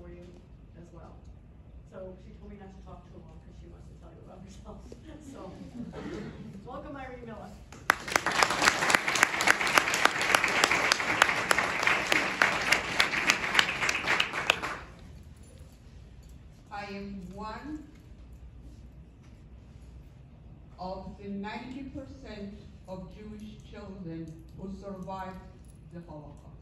for you as well. So she told me not to talk too long because she wants to tell you about herself. So, welcome Irene Miller. I am one of the ninety percent of Jewish children who survived the Holocaust.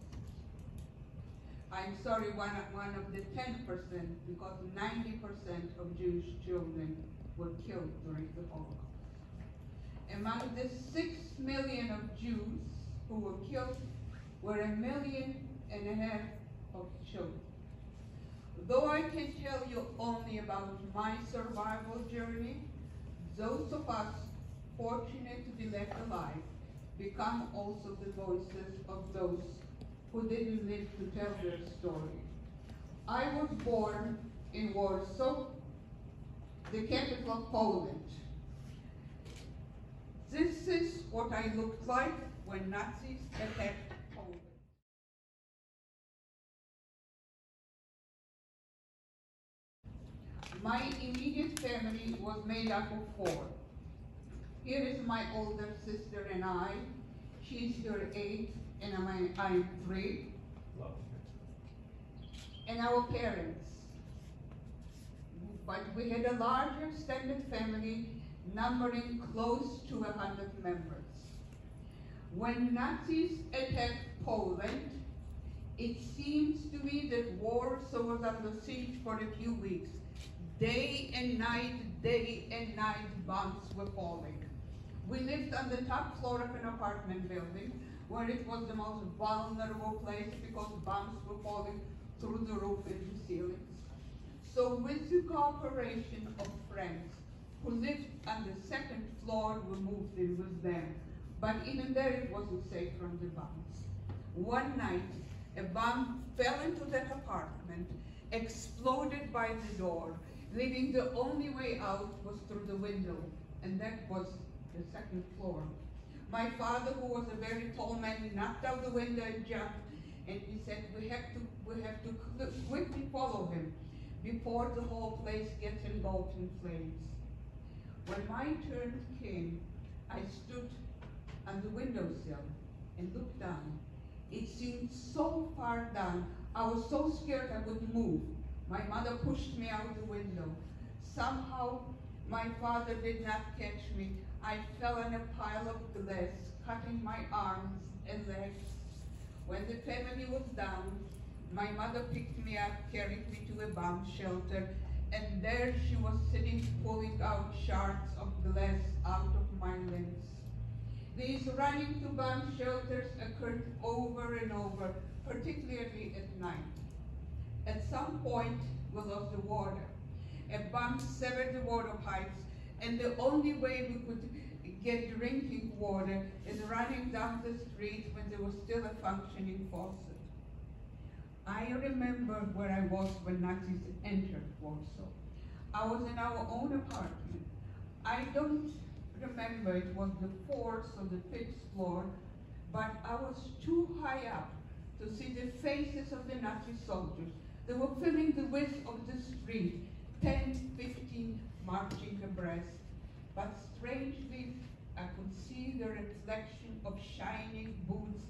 I'm sorry, one, one of the ten percent, because ninety percent of Jewish children were killed during the Holocaust. Among the six million of Jews who were killed were a million and a half of children. Though I can tell you only about my survival journey, those of us fortunate to be left alive become also the voices of those who didn't live to tell their story. I was born in Warsaw, the capital of Poland. This is what I looked like when Nazis attacked Poland. My immediate family was made up of four. Here is my older sister and I. She's here eight, and I'm, I'm three. And our parents. But we had a larger extended family numbering close to a hundred members. When Nazis attacked Poland, it seems to me that Warsaw was under siege for a few weeks. Day and night, day and night, bombs were falling. We lived on the top floor of an apartment building where it was the most vulnerable place because bombs were falling through the roof and the ceilings. So with the cooperation of friends who lived on the second floor, we moved in with them. But even there it wasn't safe from the bombs. One night, a bomb fell into that apartment, exploded by the door, leaving the only way out was through the window, and that was the second floor. My father, who was a very tall man, knocked out the window and jumped, and he said, we have to, we have to quickly follow him before the whole place gets engulfed in flames. When my turn came, I stood on the windowsill and looked down. It seemed so far down. I was so scared I wouldn't move. My mother pushed me out the window. Somehow, my father did not catch me. I fell on a pile of glass, cutting my arms and legs. When the family was down, my mother picked me up, carried me to a bomb shelter, and there she was sitting pulling out shards of glass out of my limbs. These running to bomb shelters occurred over and over, particularly at night. At some point, we lost the water. A bomb severed the water pipes, and the only way we could get drinking water is running down the street when there was still a functioning faucet. I remember where I was when Nazis entered Warsaw. I was in our own apartment. I don't remember it was the fourth or the fifth floor, but I was too high up to see the faces of the Nazi soldiers. They were filling the width of the street, 10, 15 marching abreast. But strangely, I could see the reflection of shining boots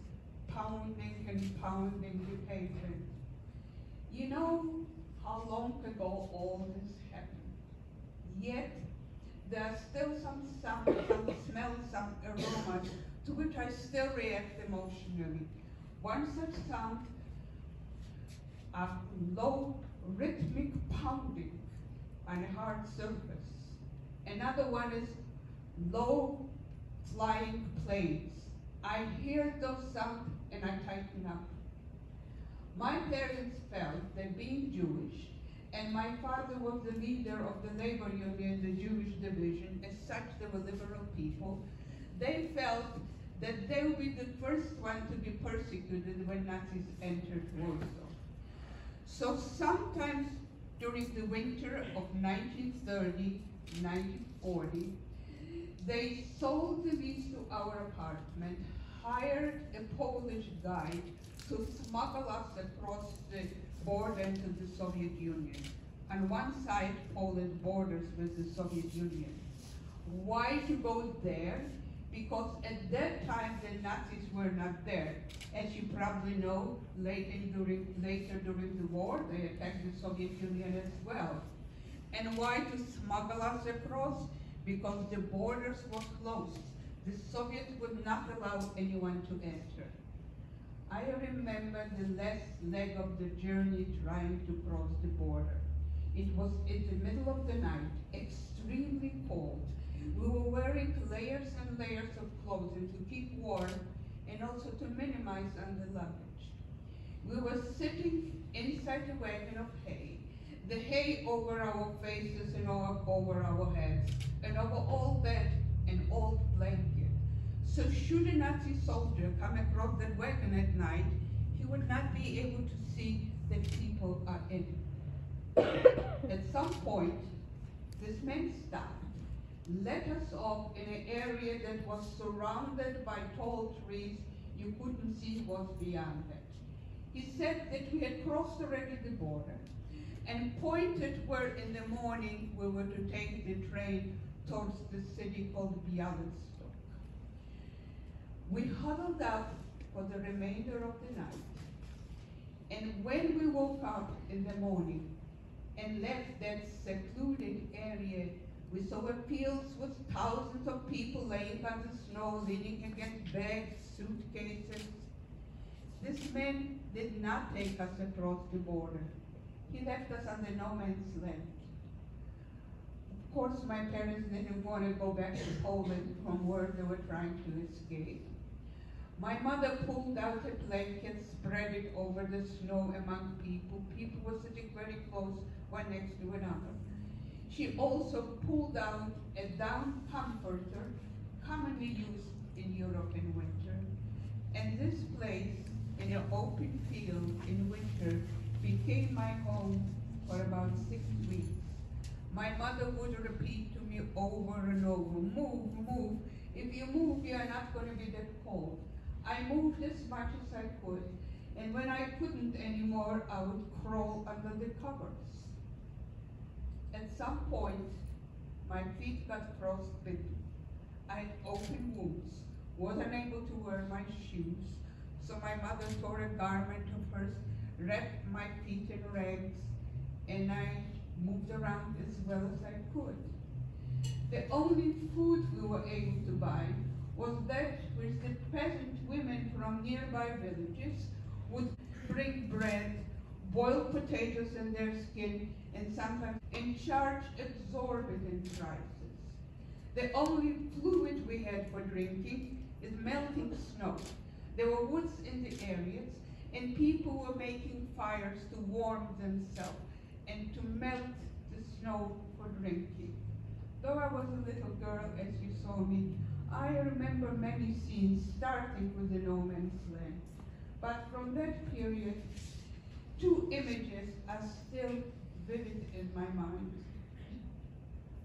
pounding and pounding the pavement. You know how long ago all this happened. Yet, there are still some sounds, some smells, some aromas to which I still react emotionally. One such sound, a low rhythmic pounding on a hard surface. Another one is low flying planes. I hear those sounds and I tighten up. My parents felt that being Jewish, and my father was the leader of the labor union, the Jewish division, as such they were liberal people, they felt that they would be the first one to be persecuted when Nazis entered Warsaw. So sometimes during the winter of 1930-1940. They sold the lease to our apartment, hired a Polish guide to smuggle us across the border into the Soviet Union. On one side, Poland borders with the Soviet Union. Why to go there? Because at that time the Nazis were not there. As you probably know, later during, later during the war, they attacked the Soviet Union as well. And why to smuggle us across? Because the borders were closed. The Soviets would not allow anyone to enter. I remember the last leg of the journey trying to cross the border. It was in the middle of the night, extremely cold. We were wearing layers and layers of clothing to keep warm and also to minimize under luggage. We were sitting inside the wagon of hay, the hay over our faces and over, over our heads, and over all bed and old blanket. So should a Nazi soldier come across that wagon at night, he would not be able to see that people are in it. At some point, this man stopped, let us off in an area that was surrounded by tall trees. You couldn't see what was beyond it. He said that we had crossed already the border and pointed where in the morning we were to take the train towards the city called Bialystok. We huddled up for the remainder of the night. And when we woke up in the morning and left that secluded area, we saw a fields with thousands of people laying on the snow, leaning against bags, suitcases. This man did not take us across the border. He left us on the no man's land. Of course, my parents didn't want to go back to Poland from where they were trying to escape. My mother pulled out a blanket, spread it over the snow among people. People were sitting very close, one next to another. She also pulled out a down comforter, commonly used in Europe in winter. And this place, in an open field in winter, became my home for about six weeks. My mother would repeat to me over and over, move, move. If you move, you are not going to be that cold. I moved as much as I could, and when I couldn't anymore, I would crawl under the covers. At some point, my feet got frostbitten. I had open wounds, wasn't able to wear my shoes, so my mother tore a garment of hers, wrapped my feet in rags, and I moved around as well as I could. The only food we were able to buy was that which the peasant women from nearby villages would bring bread, boil potatoes in their skin, and sometimes and charge exorbitant prices. The only fluid we had for drinking is melting snow. There were woods in the areas, and people were making fires to warm themselves and to melt the snow for drinking. Though I was a little girl, as you saw me, I remember many scenes starting with the no man's land. But from that period, two images are still vivid in my mind.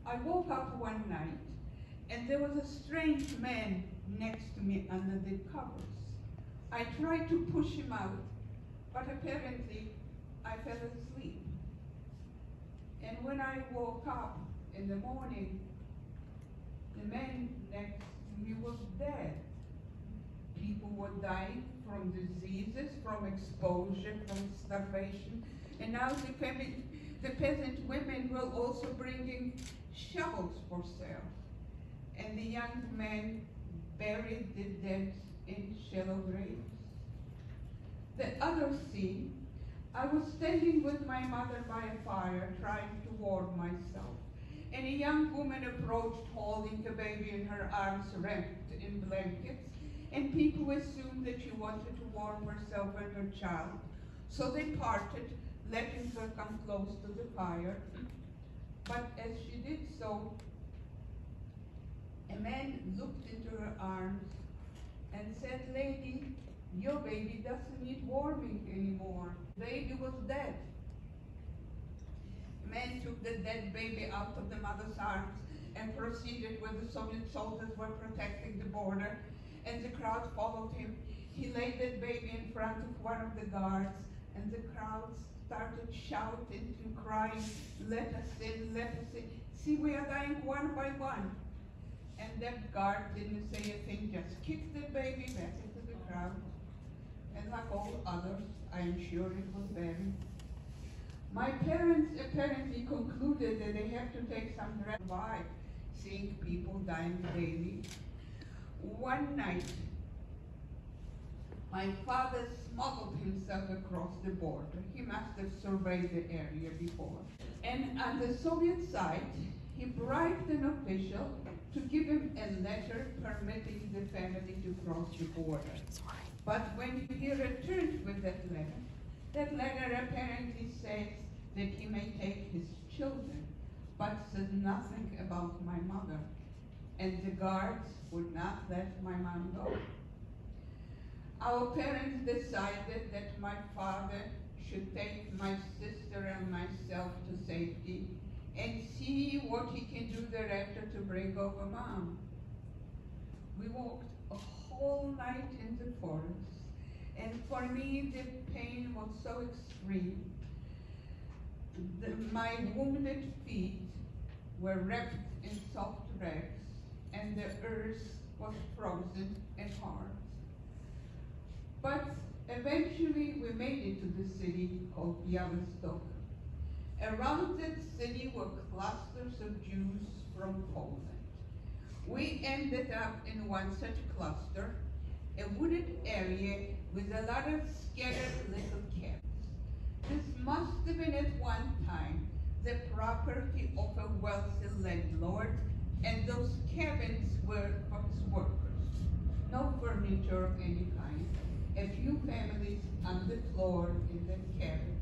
I woke up one night and there was a strange man next to me under the covers. I tried to push him out, but apparently I fell asleep. And when I woke up in the morning, the man next to me was dead. People were dying from diseases, from exposure, from starvation. And now the, pe- the peasant women were also bringing shovels for sale. And the young men buried the dead in shallow graves. The other scene, I was standing with my mother by a fire trying to warm myself. And a young woman approached holding a baby in her arms wrapped in blankets. And people assumed that she wanted to warm herself and her child. So they parted, letting her come close to the fire. But as she did so, a man looked into her arms and said, Lady, your baby doesn't need warming anymore. Baby was dead. The man took the dead baby out of the mother's arms and proceeded where the Soviet soldiers were protecting the border, and the crowd followed him. He laid that baby in front of one of the guards, and the crowd started shouting and crying, let us in, let us in. See, we are dying one by one. And that guard didn't say a thing, just kicked the baby back into the crowd. And like all others, I am sure it was buried. My parents apparently concluded that they have to take some rest by seeing people dying daily. One night, my father smuggled himself across the border. He must have surveyed the area before. And on the Soviet side, he bribed an official to give him a letter permitting the family to cross the border. But when he returned with that letter, that letter apparently says that he may take his children, but says nothing about my mother. And the guards would not let my mom go. Our parents decided that my father should take my sister and myself to safety and see what he can do thereafter to bring over mom. We walked a whole night in the forest, and for me the pain was so extreme. The, my wounded feet were wrapped in soft rags, and the earth was frozen and hard. But eventually we made it to the city called Białystok. Around that city were clusters of Jews from Poland. We ended up in one such cluster, a wooded area with a lot of scattered little cabins. This must have been at one time the property of a wealthy landlord, and those cabins were for his workers. No furniture of any kind, a few families on the floor in the cabin.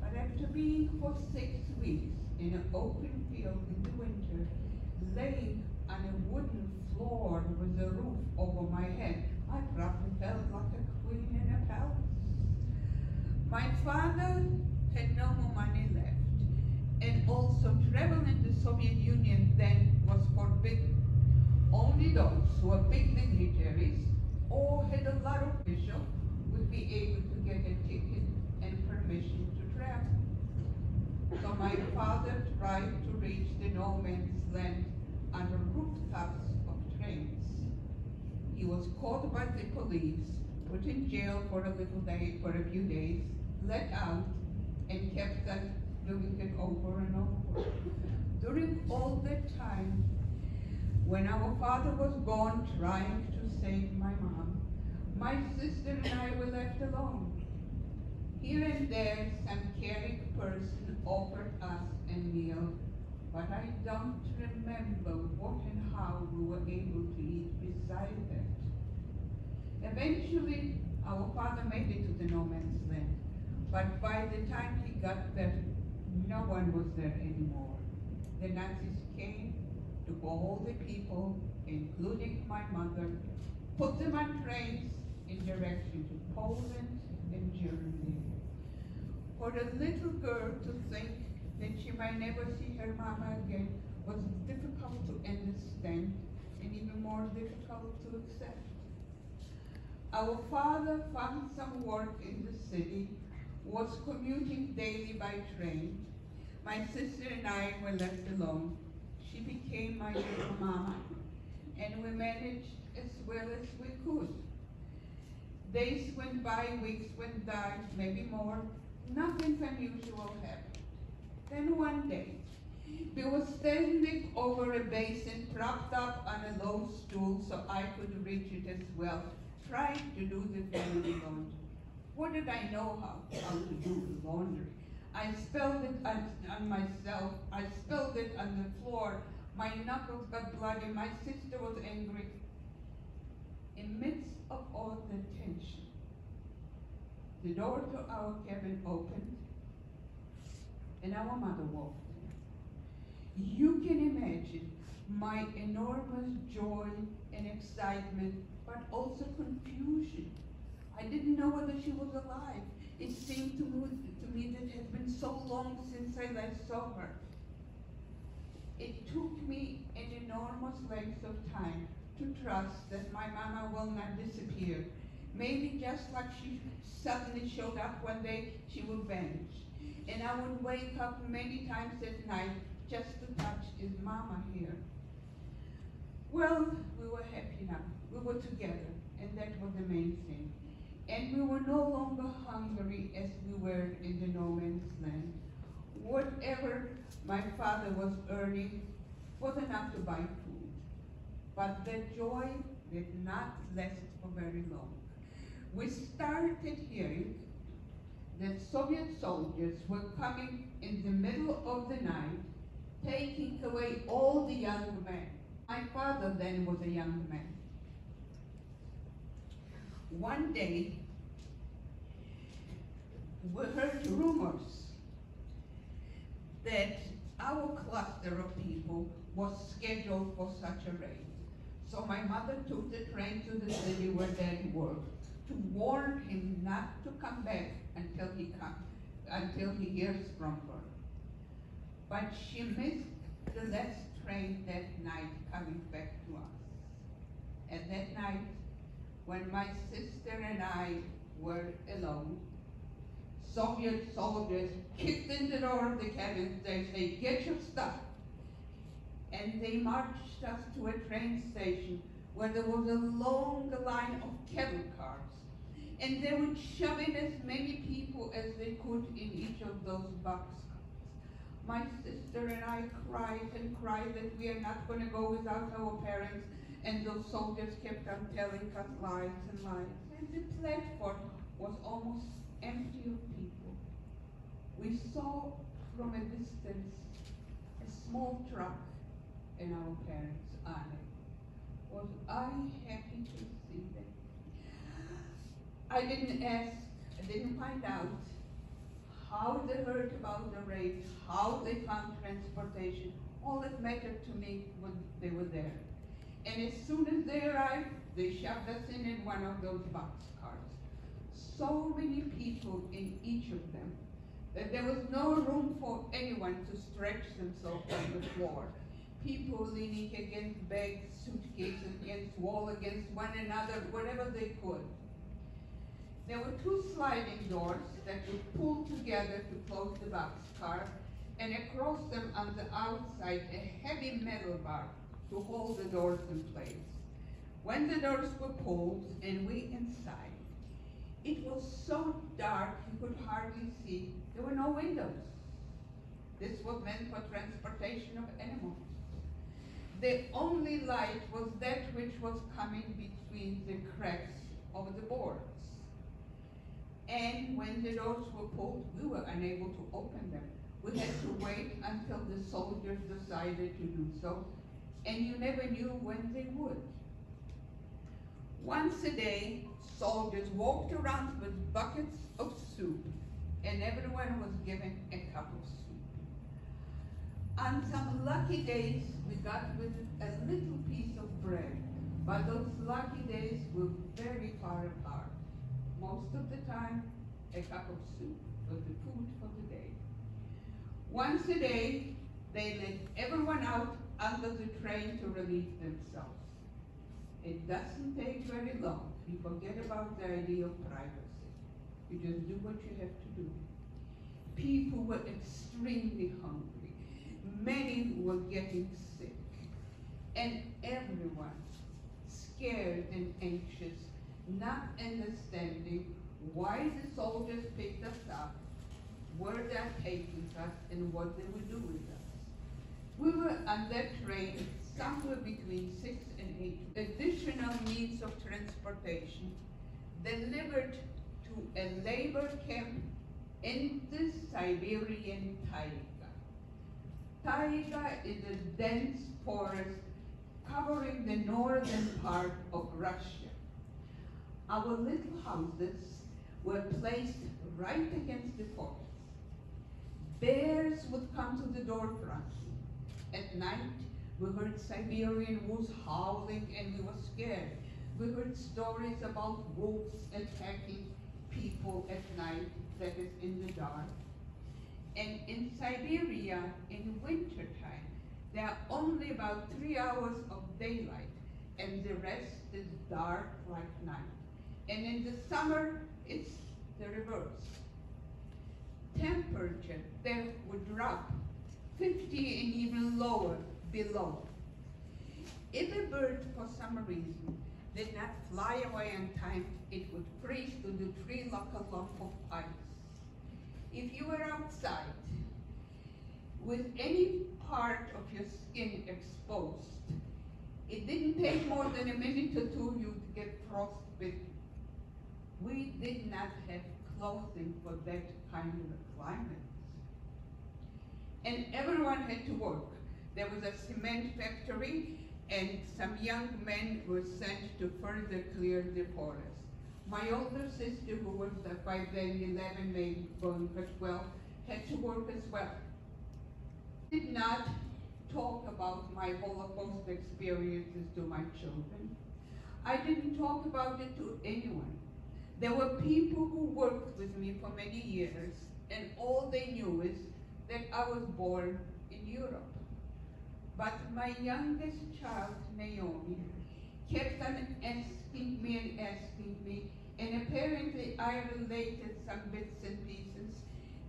But after being for six weeks in an open field in the winter, laying on a wooden floor with a roof over my head, I probably felt like a queen in a palace. My father had no more money left, and also travel in the Soviet Union then was forbidden. Only those who were big dignitaries or had a lot of officials would be able to get a ticket and permission to travel. So my father tried to reach the no man's land the rooftops of trains. He was caught by the police, put in jail for a little day, for a few days, let out, and kept on doing it over and over. During all that time, when our father was gone trying to save my mom, my sister and I were left alone. Here and there, some caring person offered us a meal, but I don't remember what and how we were able to eat beside that. Eventually, our father made it to the no man's land, but by the time he got there, no one was there anymore. The Nazis came, took all the people, including my mother, put them on trains in direction to Poland and Germany. For a little girl to think that she might never see her mama again was difficult to understand and even more difficult to accept. Our father found some work in the city, was commuting daily by train. My sister and I were left alone. She became my little mama, and we managed as well as we could. Days went by, weeks went by, maybe more. Nothing unusual happened. Then one day, we were standing over a basin propped up on a low stool so I could reach it as well, trying to do the family laundry. What did I know how, how to do the laundry? I spilled it on, on myself. I spilled it on the floor. My knuckles got bloody. My sister was angry. In midst of all the tension, the door to our cabin opened, and our mother walked in. You can imagine my enormous joy and excitement, but also confusion. I didn't know whether she was alive. It seemed to me, to me that has been so long since I last saw her. It took me an enormous length of time to trust that my mama will not disappear. Maybe just like she suddenly showed up one day, she will vanish. And I would wake up many times at night just to touch, is mama here? Well, we were happy now. We were together, and that was the main thing. And we were no longer hungry as we were in the no man's land. Whatever my father was earning was enough to buy. But the joy did not last for very long. We started hearing that Soviet soldiers were coming in the middle of the night, taking away all the young men. My father then was a young man. One day, we heard rumors that our cluster of people was scheduled for such a raid. So my mother took the train to the city where Dad worked to warn him not to come back until he come, until he hears from her. But she missed the last train that night coming back to us. And that night, when my sister and I were alone, Soviet soldiers kicked in the door of the cabin. They say, get your stuff. And they marched us to a train station where there was a long line of cattle cars. And they would shove in as many people as they could in each of those boxcars. My sister and I cried and cried that we are not going to go without our parents. And those soldiers kept on telling us lies and lies. And the platform was almost empty of people. We saw from a distance a small truck and our parents on. Was I happy to see them? I didn't ask, I didn't find out how they heard about the raid, how they found transportation. All that mattered to me was they were there. And as soon as they arrived, they shoved us in in one of those boxcars. So many people in each of them that there was no room for anyone to stretch themselves on the floor. People leaning against bags, suitcases, against wall, against one another, whatever they could. There were two sliding doors that would pull together to close the boxcar, and across them on the outside a heavy metal bar to hold the doors in place. When the doors were pulled and we inside, it was so dark you could hardly see. There were no windows. This was meant for transportation of animals. The only light was that which was coming between the cracks of the boards. And when the doors were pulled, we were unable to open them. We had to wait until the soldiers decided to do so, and you never knew when they would. Once a day, soldiers walked around with buckets of soup, and everyone was given a cup of soup. On some lucky days, we got with a little piece of bread, but those lucky days were very far apart. Most of the time, a cup of soup was the food for the day. Once a day, they let everyone out under the train to relieve themselves. It doesn't take very long. You forget about the idea of privacy. You just do what you have to do. People were extremely hungry. Many were getting sick. And everyone scared and anxious, not understanding why the soldiers picked us up, where they're taking us, and what they would do with us. We were on that train somewhere between six and eight additional means of transportation delivered to a labor camp in the Siberian taiga. Taiga is a dense forest covering the northern part of Russia. Our little houses were placed right against the forest. Bears would come to the door front. At night, we heard Siberian wolves howling and we were scared. We heard stories about wolves attacking people at night, that is in the dark. And in Siberia, in wintertime, there are only about three hours of daylight, and the rest is dark like night. And in the summer, it's the reverse. Temperature there would drop 50 and even lower below. If a bird, for some reason, did not fly away on time, it would freeze to the tree like a lump of ice. If you were outside with any part of your skin exposed, it didn't take more than a minute or two you'd get frostbitten. We did not have clothing for that kind of climate. And everyone had to work. There was a cement factory and some young men were sent to further clear the forest. My older sister, who was uh, by then 11, maybe going at 12, had to work as well. I Did not talk about my Holocaust experiences to my children. I didn't talk about it to anyone. There were people who worked with me for many years, and all they knew is that I was born in Europe. But my youngest child, Naomi, kept on asking me and asking me, and apparently I related some bits and pieces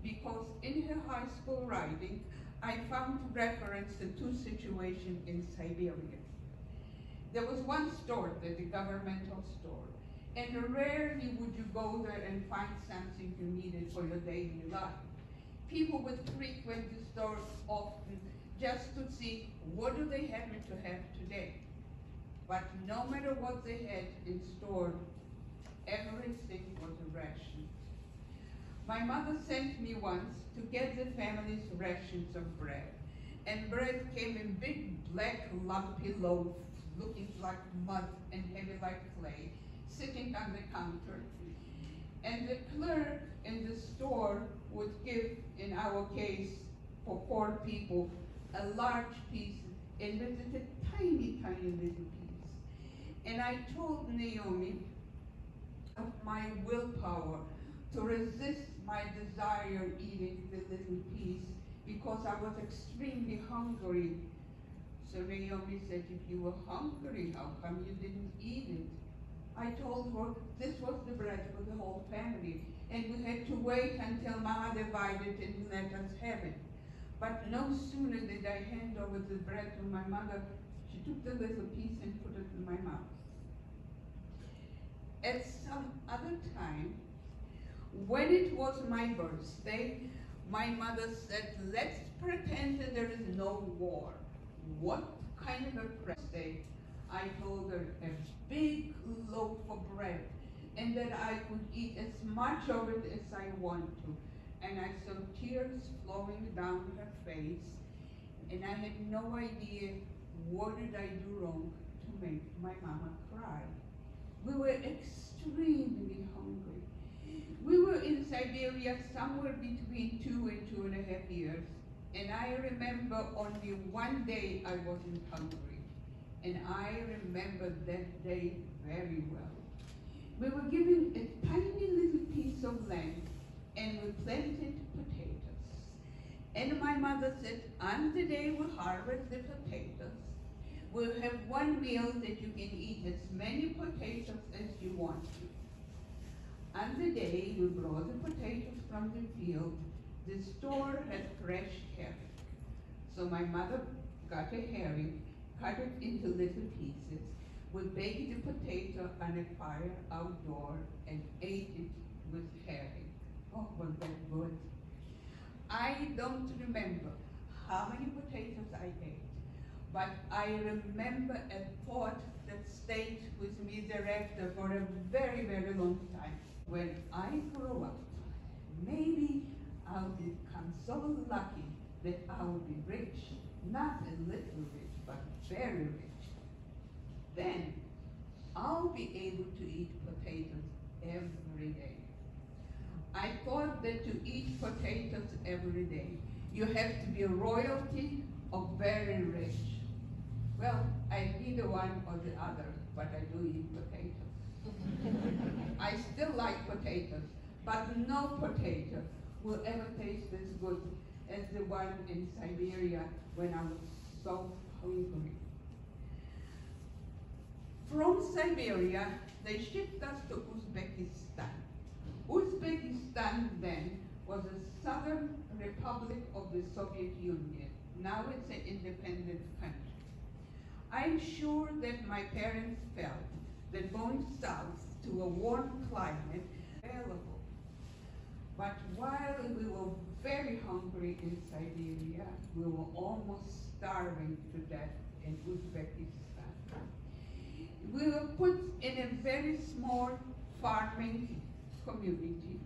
because in her high school writing, I found reference to two situations in Siberia. There was one store, the, the governmental store, and rarely would you go there and find something you needed for your daily life. People would frequent the store often just to see what do they happen to have today. But no matter what they had in store, everything was a ration. My mother sent me once to get the family's rations of bread. And bread came in big black lumpy loaves, looking like mud and heavy like clay, sitting on the counter. And the clerk in the store would give, in our case, for four people, a large piece, and it was a tiny, tiny little piece. And I told Naomi of my willpower to resist my desire eating the little piece because I was extremely hungry. So Naomi said, if you were hungry, how come you didn't eat it? I told her this was the bread for the whole family, and we had to wait until Mama divided it and let us have it. But no sooner did I hand over the bread to my mother, she took the little piece and put it in my mouth. At some other time, when it was my birthday, my mother said, let's pretend that there is no war. What kind of a birthday? I told her a big loaf of bread and that I could eat as much of it as I want to. And I saw tears flowing down her face and I had no idea what did I do wrong to make my mama cry. We were extremely hungry. We were in Siberia somewhere between two and two and a half years, and I remember only one day I wasn't hungry, and I remember that day very well. We were given a tiny little piece of land, and we planted potatoes. And my mother said, on the day we harvest the potatoes, we'll have one meal that you can eat as many potatoes as you want to. On the day we brought the potatoes from the field, the store had fresh herring. So my mother got a herring, cut it into little pieces. We baked the potato on a fire outdoor and ate it with herring. Oh, was that good? I don't remember how many potatoes I ate, but I remember a thought that stayed with me thereafter for a very, very long time when I grow up, maybe I'll become so lucky that I'll be rich, not a little rich, but very rich. Then I'll be able to eat potatoes every day. I thought that to eat potatoes every day, you have to be a royalty or very rich. Well, I'm neither one or the other, but I do eat potatoes. I still like potatoes, but no potato will ever taste as good as the one in Siberia when I was so hungry. From Siberia, they shipped us to Uzbekistan. Uzbekistan then was a southern republic of the Soviet Union. Now it's an independent country. I'm sure that my parents felt that going south to a warm climate available. But while we were very hungry in Siberia, we were almost starving to death in Uzbekistan. We were put in a very small farming community.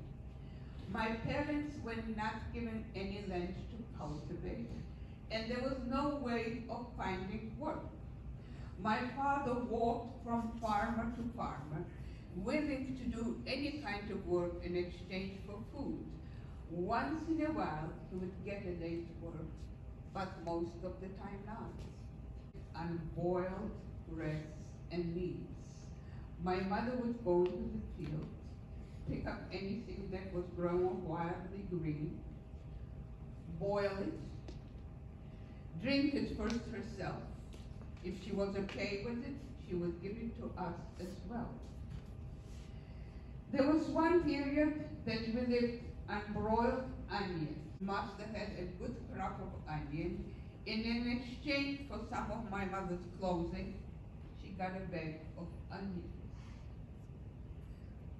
My parents were not given any land to cultivate, and there was no way of finding work. My father walked from farmer to farmer, willing to do any kind of work in exchange for food. Once in a while, he would get a day's work, but most of the time not. And boiled breads and meats. My mother would go to the field, pick up anything that was grown wildly green, boil it, drink it first herself. If she was okay with it, she would give it to us as well. There was one period that we lived on broiled onions. Have had a good crop of onion. And in exchange for some of my mother's clothing, she got a bag of onions.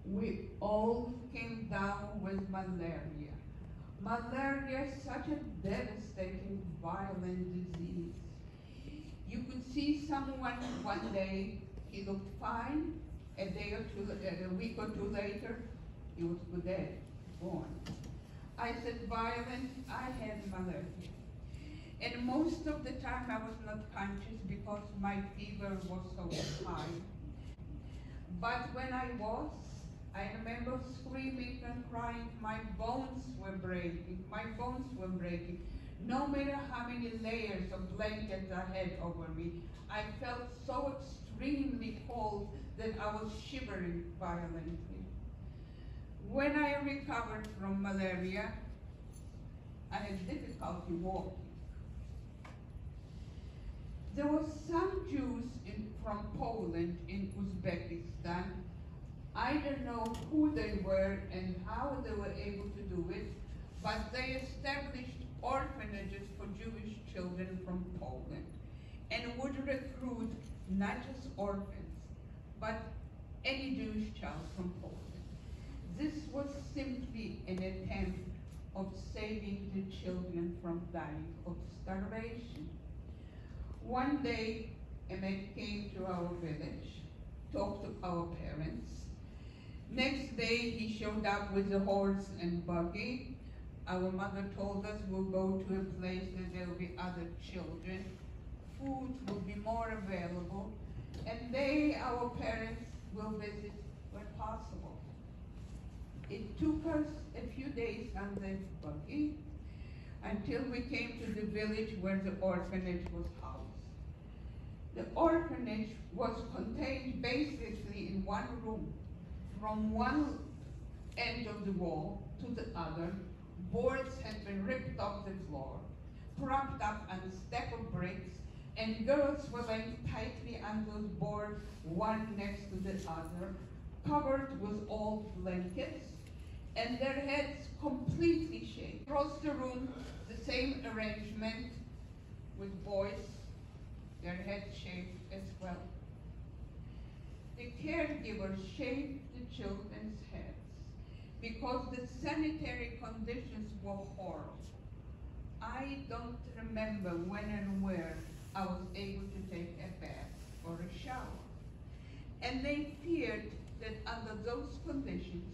We all came down with malaria. Malaria is such a devastating, violent disease. You could see someone one day, he looked fine, a day or two, a week or two later, he was dead, gone. I said, violent, I had malaria. And most of the time I was not conscious because my fever was so high. But when I was, I remember screaming and crying, my bones were breaking, my bones were breaking. No matter how many layers of blankets I had over me, I felt so extremely cold that I was shivering violently. When I recovered from malaria, I had difficulty walking. There were some Jews in, from Poland in Uzbekistan. I don't know who they were and how they were able to do it, but they established orphanages for Jewish children from Poland and would recruit not just orphans, but any Jewish child from Poland. This was simply an attempt of saving the children from dying of starvation. One day, a man came to our village, talked to our parents. Next day, he showed up with a horse and buggy. Our mother told us we'll go to a place that there will be other children. Food will be more available. And they, our parents, will visit when possible. It took us a few days on the buggy until we came to the village where the orphanage was housed. The orphanage was contained basically in one room. From one end of the wall to the other, boards had been ripped off the floor, propped up on a stack of bricks, and girls were laying tightly on those boards, one next to the other, covered with old blankets, and their heads completely shaved. Across the room, the same arrangement with boys, their heads shaved as well. The caregivers shaved the children's heads because the sanitary conditions were horrible. I don't remember when and where I was able to take a bath or a shower. And they feared that under those conditions,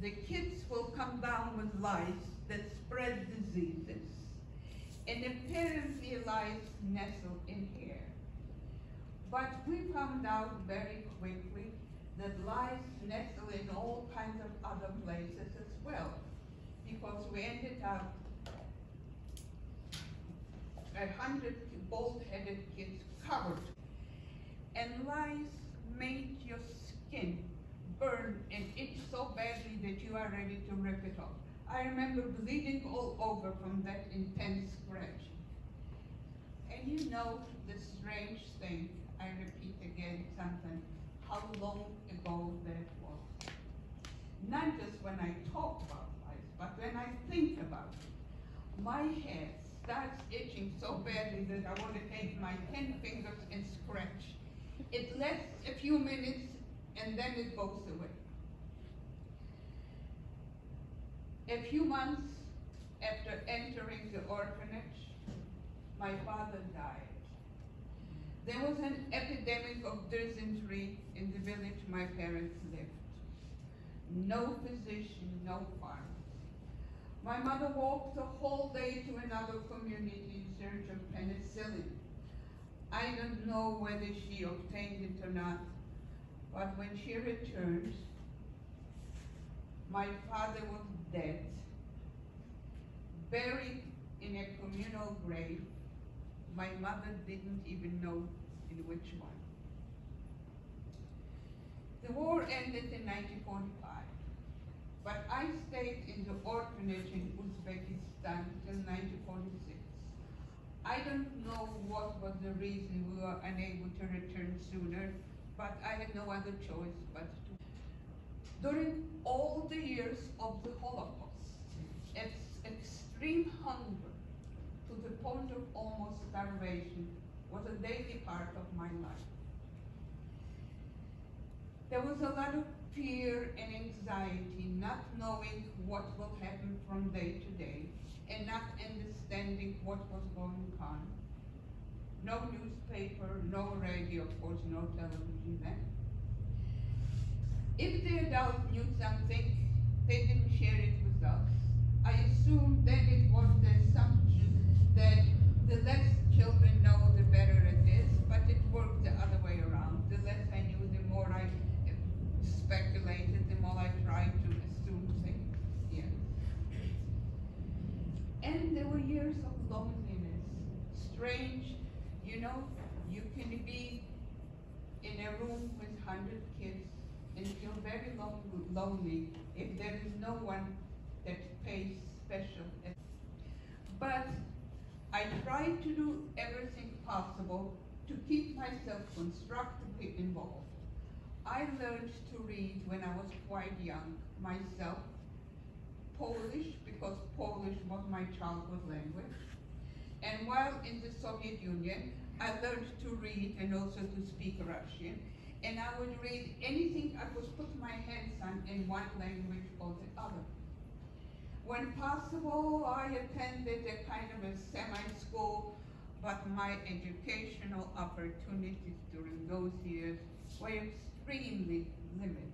the kids will come down with lice that spread diseases. And apparently lice nestle in hair. But we found out very quickly that lies nestle in all kinds of other places as well. Because we ended up a hundred bald-headed kids covered. And lice made your skin burn and itch so badly that you are ready to rip it off. I remember bleeding all over from that intense scratch. And you know the strange thing, I repeat again something, how long ago that was. Not just when I talk about lice, but when I think about it. My head starts itching so badly that I want to take my ten fingers and scratch. It lasts a few minutes and then it goes away. A few months after entering the orphanage, my father died. There was an epidemic of dysentery in the village my parents lived. No physician, no pharmacy. My mother walked the whole day to another community in search of penicillin. I don't know whether she obtained it or not, but when she returned, my father was dead, buried in a communal grave. My mother didn't even know in which one. The war ended in 1945, but I stayed in the orphanage in Uzbekistan till 1946. I don't know what was the reason we were unable to return sooner, but I had no other choice but to. During all the years of the Holocaust, ex- extreme hunger the point of almost starvation was a daily part of my life. There was a lot of fear and anxiety, not knowing what will happen from day to day, and not understanding what was going on. No newspaper, no radio, of course, no television then. If the adult knew something, they didn't share it with us. I assumed then it was the assumption that the less children know, the better it is, but it worked the other way around. The less I knew, the more I uh, speculated, the more I tried to assume things. Yeah. And there were years of loneliness. Strange, you know, you can be in a room with hundred kids and feel very lon- lonely if there is no one that pays special. But I tried to do everything possible to keep myself constructively involved. I learned to read when I was quite young myself, Polish because Polish was my childhood language. And while in the Soviet Union, I learned to read and also to speak Russian. And I would read anything I could put my hands on in one language or the other. When possible, I attended a kind of a semi-school, but my educational opportunities during those years were extremely limited.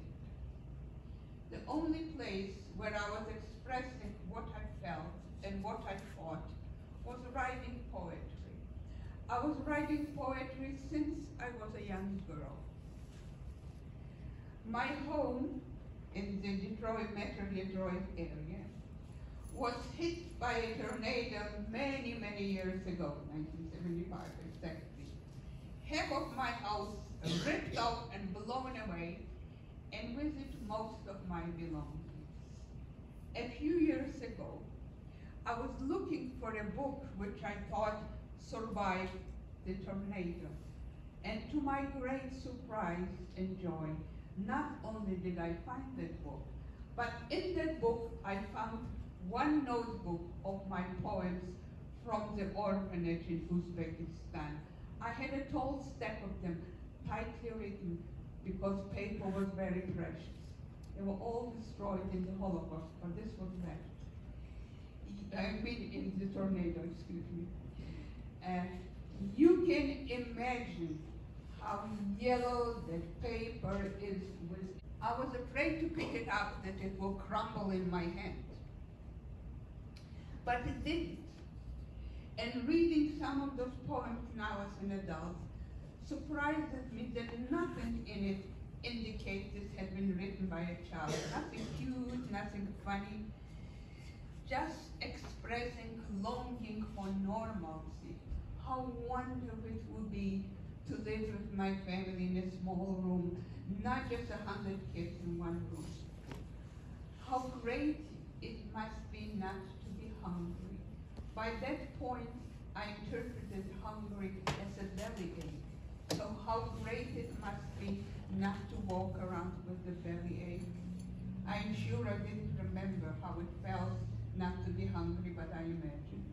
The only place where I was expressing what I felt and what I thought was writing poetry. I was writing poetry since I was a young girl. My home in the Detroit, Metro Detroit area was hit by a tornado many, many years ago, 1975 exactly. Half of my house ripped out and blown away, and with it most of my belongings. A few years ago, I was looking for a book which I thought survived the tornado. And to my great surprise and joy, not only did I find that book, but in that book I found one notebook of my poems from the orphanage in Uzbekistan. I had a tall stack of them, tightly written, because paper was very precious. They were all destroyed in the Holocaust, but this was left. I mean, in the tornado, excuse me. And you can imagine how yellow the paper is. I was afraid to pick it up that it will crumble in my hand. But it didn't. And reading some of those poems now as an adult surprises me that nothing in it indicates this had been written by a child. Nothing cute, nothing funny, just expressing longing for normalcy. How wonderful it would be to live with my family in a small room, not just a hundred kids in one room. How great it must be not hungry. By that point, I interpreted hungry as a bellyache. So how great it must be not to walk around with a bellyache. I'm sure I didn't remember how it felt not to be hungry, but I imagined.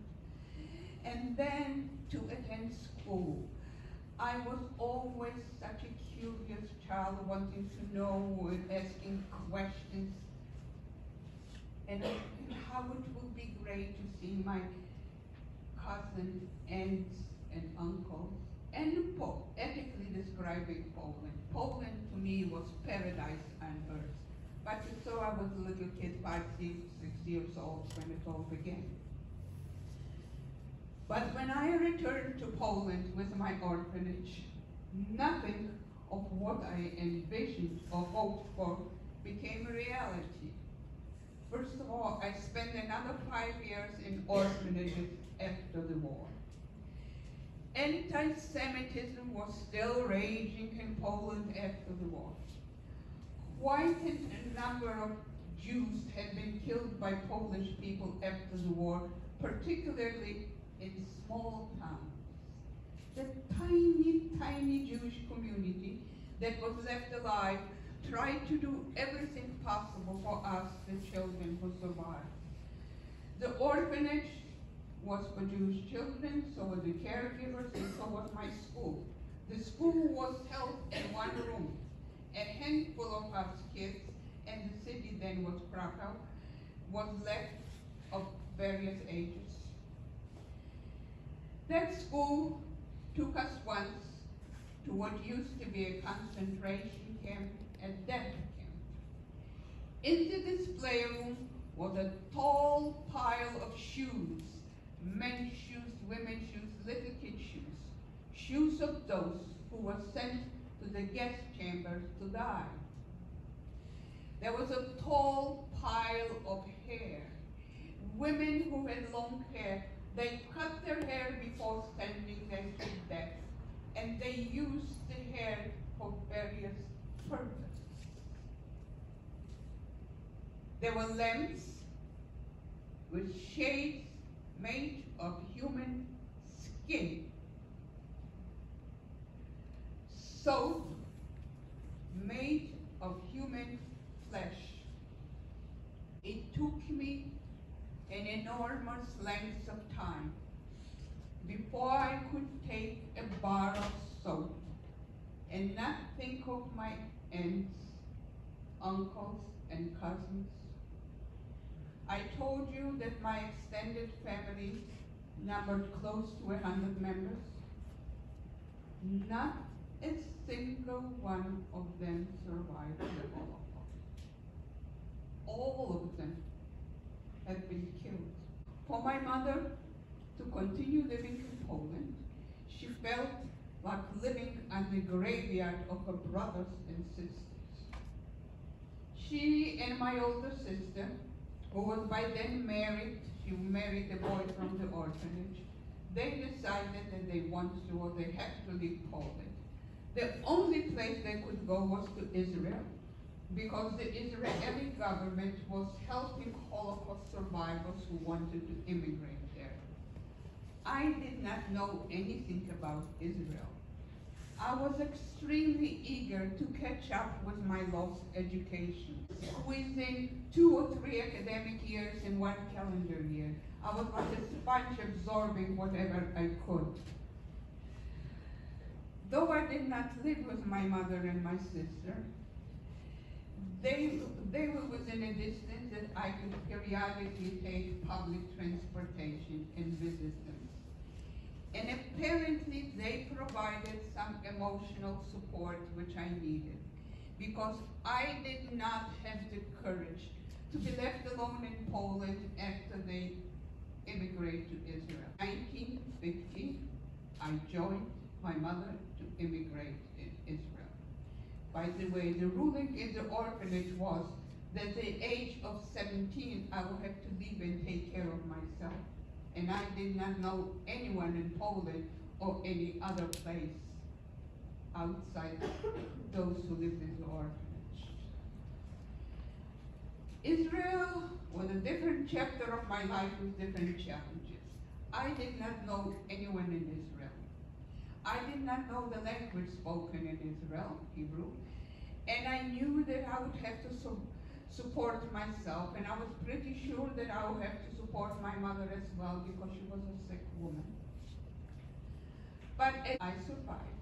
And then to attend school. I was always such a curious child, wanting to know and asking questions. And how it would be to see my cousins, aunts, and uncles, and po poetically describing Poland. Poland to me was paradise on earth. But so I was a little kid, five, six, six years old when it all began. But when I returned to Poland with my orphanage, nothing of what I envisioned or hoped for became a reality. First of all, I spent another five years in orphanages after the war. Anti-Semitism was still raging in Poland after the war. Quite a number of Jews had been killed by Polish people after the war, particularly in small towns. The tiny, tiny Jewish community that was left alive tried to do everything possible for us, the children who survived. The orphanage was for Jewish children, so were the caregivers, and so was my school. The school was held in one room. A handful of us kids, and the city then was Krakow, was left of various ages. That school took us once to what used to be a concentration camp, a death. In the display room was a tall pile of shoes, men's shoes, women's shoes, little kid shoes, shoes of those who were sent to the gas chambers to die. There was a tall pile of hair. Women who had long hair they cut their hair before sending them to death, and they used the hair for various purposes. There were lamps with shades made of human skin. Soap made of human flesh. It took me an enormous length of time before I could take a bar of soap and not think of my aunts, uncles, and cousins. I told you that my extended family numbered close to a hundred members. Not a single one of them survived the Holocaust. All of them had been killed. For my mother to continue living in Poland, she felt like living on the graveyard of her brothers and sisters. She and my older sister, who was by then married, she married a boy from the orphanage, they decided that they wanted to or they had to leave Poland. The only place they could go was to Israel because the Israeli government was helping Holocaust survivors who wanted to immigrate there. I did not know anything about Israel. I was extremely eager to catch up with my lost education. Within two or three academic years in one calendar year, I was like a sponge absorbing whatever I could. Though I did not live with my mother and my sister, they, they were within a distance that I could periodically take public transportation and visit them. And apparently they provided some emotional support which I needed because I did not have the courage to be left alone in Poland after they immigrated to Israel. 1950, I joined my mother to immigrate in Israel. By the way, the ruling in the orphanage was that at the age of 17, I will have to leave and take care of myself. And I did not know anyone in Poland or any other place outside those who lived in the orphanage. Israel was a different chapter of my life with different challenges. I did not know anyone in Israel. I did not know the language spoken in Israel, Hebrew, and I knew that I would have to support myself, and I was pretty sure that I would have to support my mother as well because she was a sick woman. But I survived.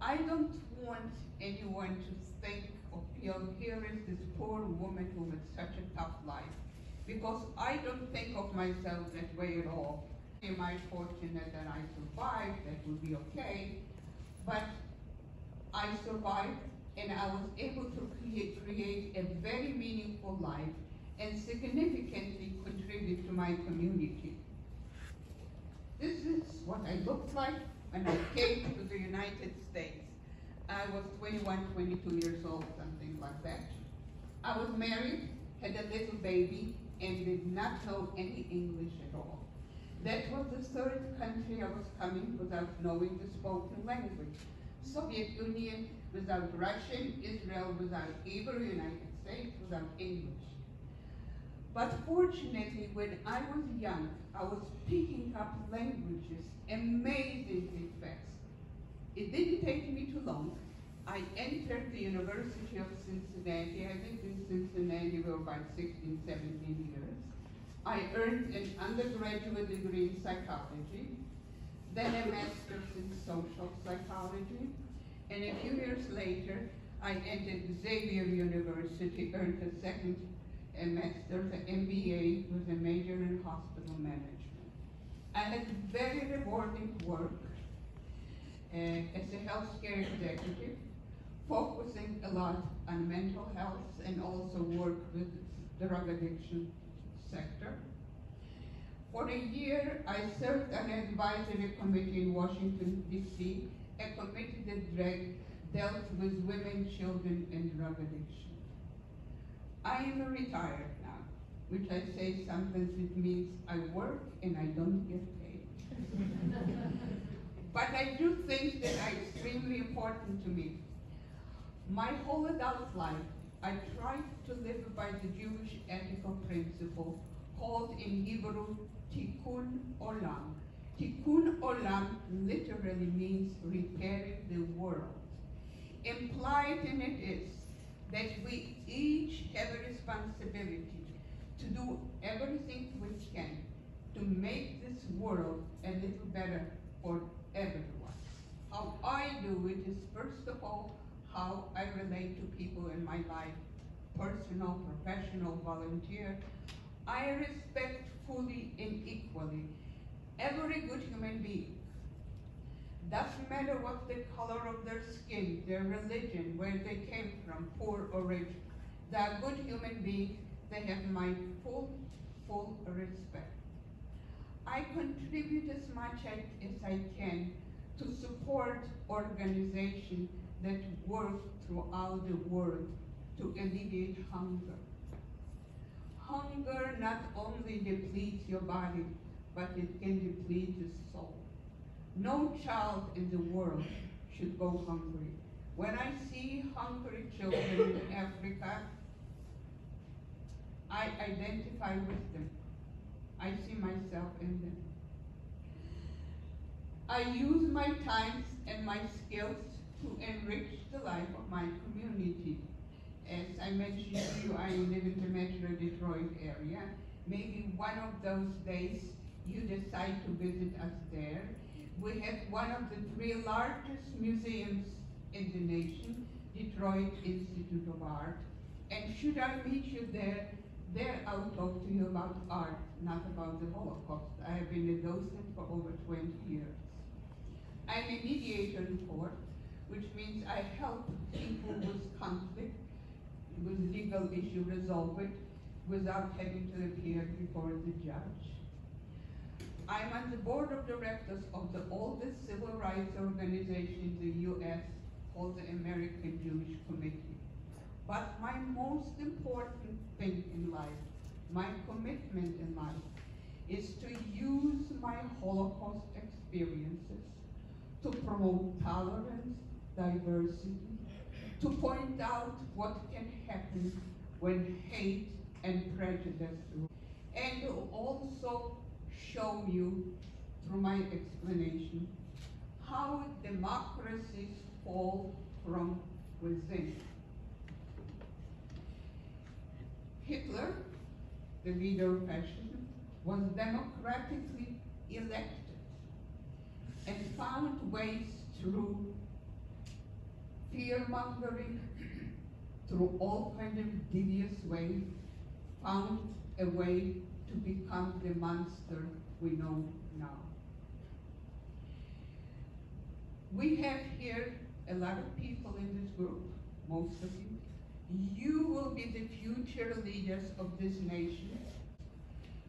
I don't want anyone to think or feel here is this poor woman who had such a tough life. Because I don't think of myself that way at all. Am I fortunate that I survived? That would be okay. But I survived and I was able to create, a very meaningful life and significantly contribute to my community. This is what I looked like when I came to the United States. I was 21, 22 years old, something like that. I was married, had a little baby, and did not know any English at all. That was the third country I was coming without knowing the spoken language. Soviet Union without Russian, Israel without Hebrew, United States without English. But fortunately, when I was young, I was picking up languages amazingly fast. It didn't take me too long. I entered the University of Cincinnati. I lived in Cincinnati for about 16, 17 years. I earned an undergraduate degree in psychology, then a master's in social psychology, and a few years later, I entered Xavier University, earned a second a master's, an MBA with a major in hospital management. I had very rewarding work uh, as a healthcare executive, focusing a lot on mental health and also work with the drug addiction sector. For a year, I served on an advisory committee in Washington, D.C., a committee that drag- dealt with women, children, and drug addiction. I am retired now, which I say sometimes it means I work and I don't get paid. but I do things that are extremely important to me. My whole adult life, I tried to live by the Jewish ethical principle called in Hebrew tikkun olam. Tikkun olam literally means repairing the world. Implied in it is that we each have a responsibility to do everything we can to make this world a little better for everyone. How I do it is first of all how I relate to people in my life, personal, professional, volunteer. I respect fully and equally every good human being. Doesn't matter what the color of their skin, their religion, where they came from, poor or rich. They're good human beings. They have my full, full respect. I contribute as much as I can to support organizations that work throughout the world to alleviate hunger. Hunger not only depletes your body, but it can deplete the soul. No child in the world should go hungry. When I see hungry children in Africa, I identify with them. I see myself in them. I use my times and my skills to enrich the life of my community. As I mentioned to you, I live in the Metro Detroit area. Maybe one of those days you decide to visit us there. We have one of the three largest museums in the nation, Detroit Institute of Art. And should I meet you there, there I'll talk to you about art, not about the Holocaust. I have been a docent for over 20 years. I'm a mediator in court, which means I help people with conflict, with legal issue, resolve it without having to appear before the judge. I'm on the board of directors of the oldest civil rights organization in the U.S. called the American Jewish Committee. But my most important thing in life, my commitment in life, is to use my Holocaust experiences to promote tolerance, diversity, to point out what can happen when hate and prejudice. And also show you through my explanation how democracies fall from within. Hitler, the leader of fascism, was democratically elected and found ways through fear mongering, through all kinds of devious ways, found a way to become the monster we know now. We have here a lot of people in this group, most of you. You will be the future leaders of this nation.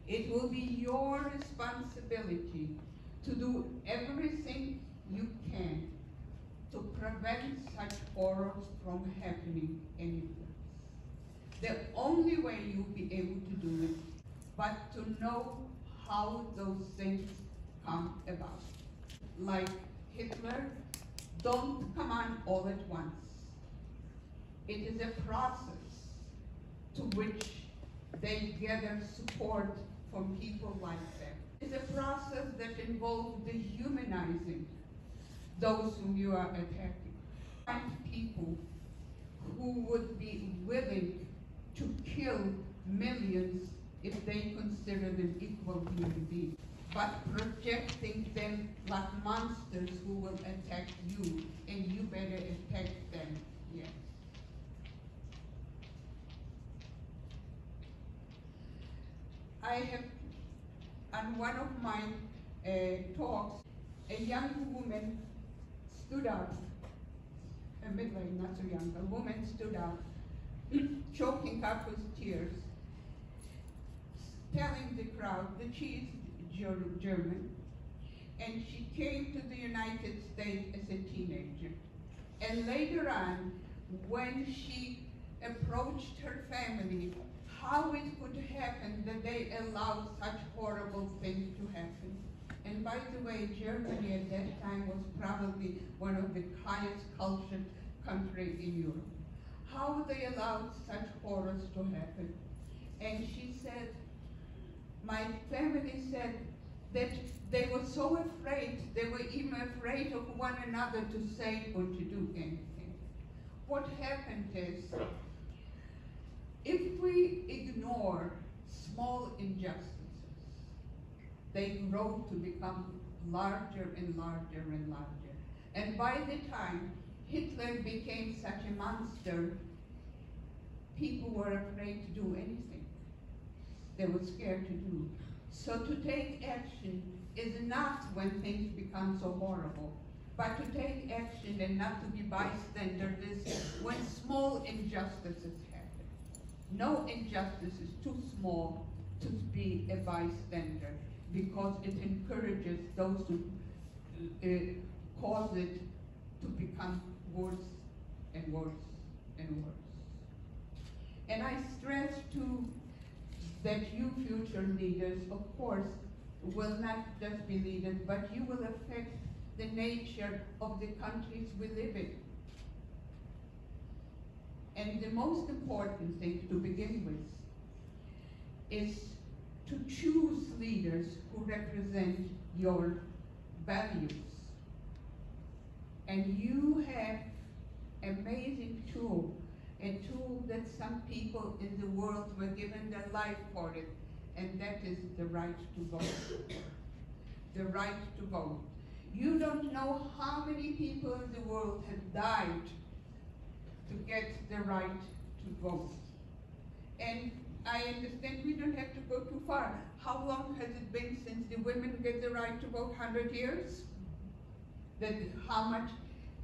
It will be your responsibility to do everything you can to prevent such horrors from happening anywhere. The only way you'll be able to do it, but to know how those things come about. Like Hitler, don't come on all at once. It is a process to which they gather support from people like them. It's a process that involves dehumanizing those whom you are attacking. Find people who would be willing to kill millions if they consider them equal human beings, but projecting them like monsters who will attack you, and you better attack them, yes. I have, on one of my uh, talks, a young woman stood up, a midway, not so young, a woman stood up, choking up with tears, telling the crowd that she is German, and she came to the United States as a teenager. And later on, when she approached her family, how it could happen that they allowed such horrible things to happen. And by the way, Germany at that time was probably one of the highest cultured countries in Europe. How they allowed such horrors to happen. And she said, my family said that they were so afraid, they were even afraid of one another to say or to do anything. What happened is, if we ignore small injustices, they grow to become larger and larger and larger. And by the time Hitler became such a monster, people were afraid to do anything. They were scared to do. So to take action is not when things become so horrible, but to take action and not to be bystander is when small injustices happen. No injustice is too small to be a bystander because it encourages those who uh, cause it to become worse and worse and worse. And I stress too that you future leaders, of course, will not just be leaders, but you will affect the nature of the countries we live in. And the most important thing to begin with is to choose leaders who represent your values. And you have amazing tool, a tool that some people in the world were given their life for it, and that is the right to vote. the right to vote. You don't know how many people in the world have died to get the right to vote. And I understand we don't have to go too far. How long has it been since the women get the right to vote? Hundred years? That how much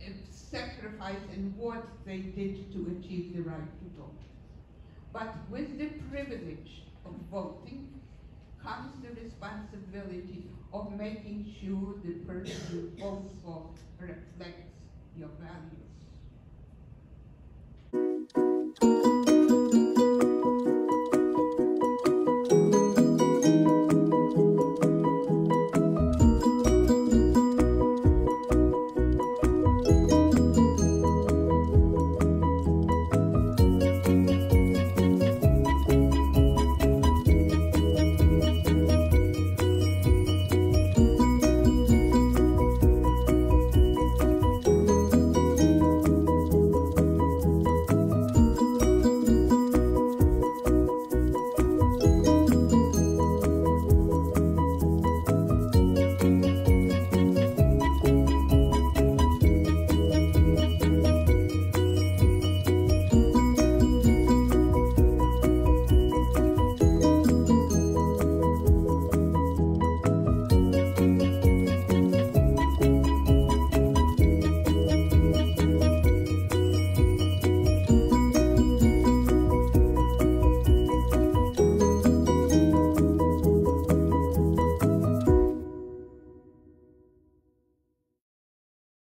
Uh, sacrifice and what they did to achieve the right to vote. But with the privilege of voting comes the responsibility of making sure the person you vote for reflects your values.